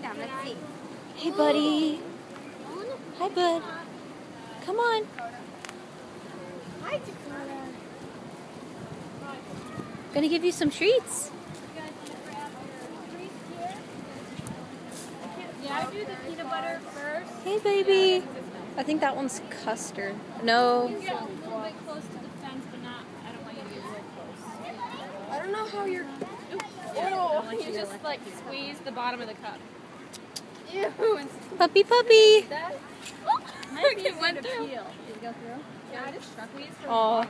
sit down. Let's see. Hey, buddy. Hi, bud. Come on. Hi, Dakota. Gonna give you some treats. Yeah, I do the peanut butter first. Hey, baby. I think that one's Custer. No. You can get a little bit close to the fence, but not. I don't want you to get real close. I don't know how you're. Oh, you just like squeeze the bottom of the cup. Ew. Puppy, puppy. That might be it went through. peel. Did it go through? Yeah, I just squeezed from Aw. the.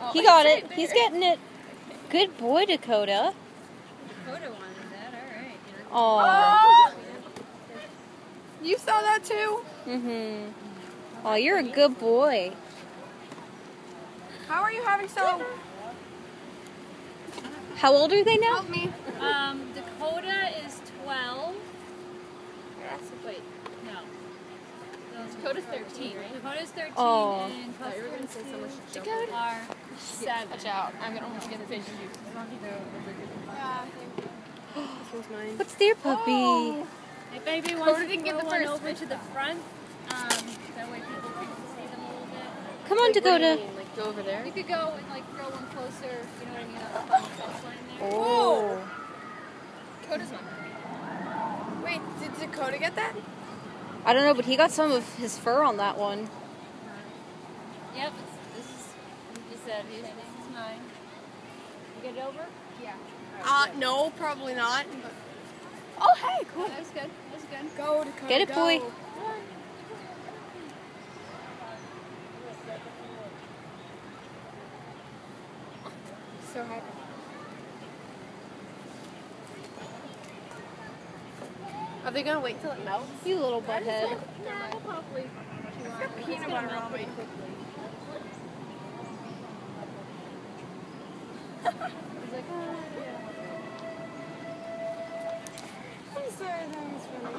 Oh, He it's got right it. He's getting it. Good boy, Dakota. Dakota wanted that. All right. Aw. Oh! You saw that too? Mm-hmm. Oh, you're a good boy. How are you having so? How old are they now? Help me. Um, Dakota is 12. Wait, no. No, Dakota's 13, right? Dakota's 13 Oh. and thought you were gonna say so much Dakota Dakota. are 7. Watch out. I'm gonna almost get the fish juice. Yeah, you. This was. What's there, puppy? If anybody wants to didn't get throw the one first over to the front, um, that way people can see them a little bit. Come on, Like, what do you Dakota. mean? Like go over there? You could go and like throw one closer, you know what I mean, up on the fence line there. Oh. Dakota's one. Wait, did Dakota get that? I don't know, but he got some of his fur on that one. Yep, it's, this is, you said, this is mine. You get it over? Yeah. Uh, no, probably not. But... Oh, hey, cool. That was good, that was good. Go, Dakota. Get it, go. boy. So happy. Are they gonna wait till it melts? You little butthead. Nah, we'll probably. It's got peanut butter on me. He's like, oh, yeah. I'm sorry, that was funny.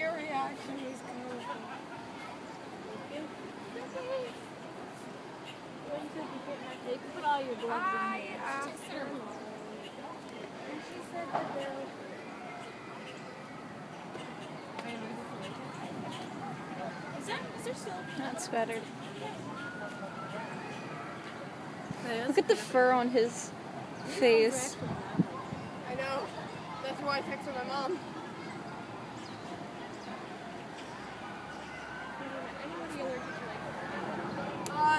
Your reaction was cool. You can put all your gloves in uh, there. asked her. And she said that they're Is that, is still? That's better. Look at the fur on his face. I know. That's why I texted my mom.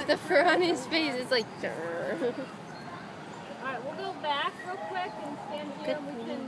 The fur on his face is like. Alright, we'll go back real quick and stand here Good and we can